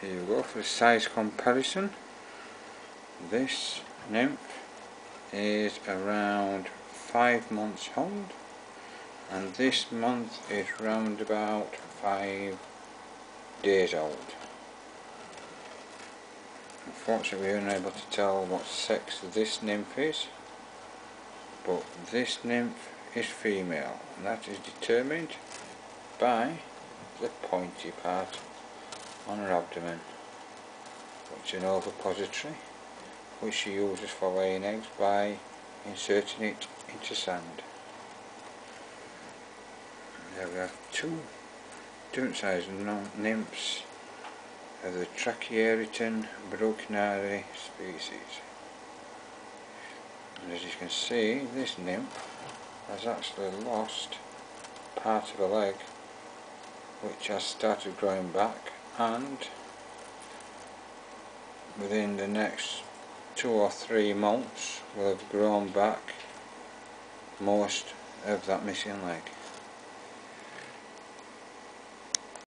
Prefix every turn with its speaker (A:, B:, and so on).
A: Here you go for the size comparison. This nymph is around five months old and this month is round about five days old. Unfortunately we're unable to tell what sex this nymph is but this nymph is female and that is determined by the pointy part on her abdomen which is an ovipository which she uses for laying eggs by inserting it into sand. There we have two different sized nymphs of the Trachyaretaon brueckneri species. And as you can see, this nymph has actually lost part of a leg which has started growing back and within the next two or three months we'll have grown back most of that missing leg.